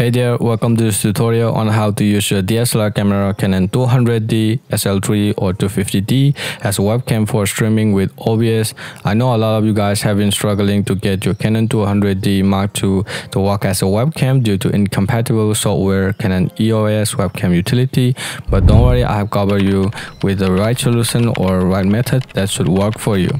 Hey there, welcome to this tutorial on how to use your DSLR camera Canon 200D, SL3 or 250D as a webcam for streaming with OBS. I know a lot of you guys have been struggling to get your Canon 200D Mark II to work as a webcam due to incompatible software Canon EOS webcam utility, but don't worry, I have covered you with the right solution or right method that should work for you.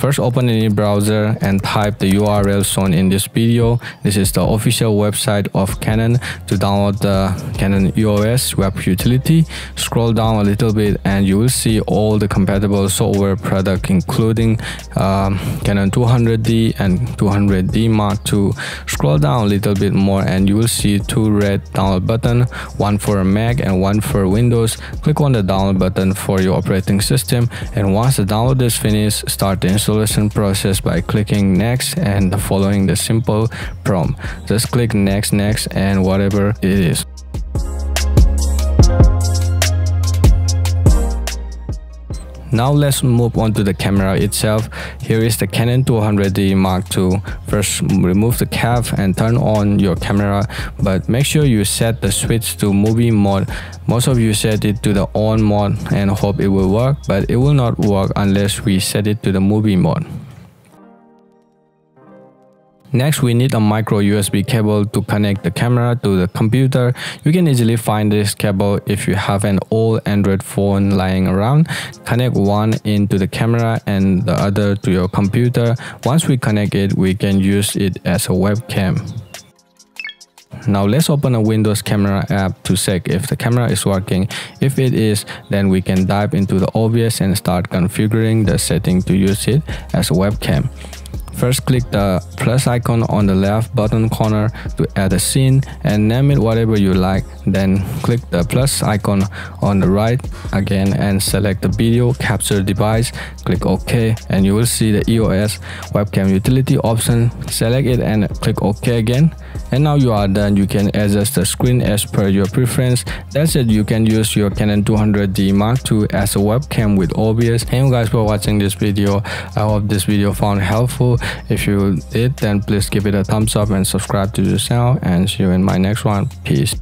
First open any browser and type the URL shown in this video. This is the official website of Canon to download the Canon EOS web utility. Scroll down a little bit and you will see all the compatible software product including um, Canon 200D and 200D Mark II. Scroll down a little bit more and you will see two red download button, one for Mac and one for Windows. Click on the download button for your operating system and once the download is finished, start the installation installation process by clicking next and following the simple prompt. Just click next, next and whatever it is. Now let's move on to the camera itself. Here is the Canon 200D Mark II. First remove the cap and turn on your camera but make sure you set the switch to movie mode. Most of you set it to the on mode and hope it will work but it will not work unless we set it to the movie mode. Next, we need a micro USB cable to connect the camera to the computer. You can easily find this cable if you have an old Android phone lying around. Connect one into the camera and the other to your computer. Once we connect it, we can use it as a webcam. Now let's open a Windows camera app to check if the camera is working. If it is, then we can dive into the OBS and start configuring the setting to use it as a webcam. First click the plus icon on the left bottom corner to add a scene and name it whatever you like. Then click the plus icon on the right again and select the video capture device. Click OK and you will see the EOS webcam utility option. Select it and click OK again. And now you are done. You can adjust the screen as per your preference. That's it. You can use your Canon 200D Mark II as a webcam with OBS. Thank you guys for watching this video. I hope this video found helpful. If you did, then please give it a thumbs up and subscribe to the channel and see you in my next one. Peace.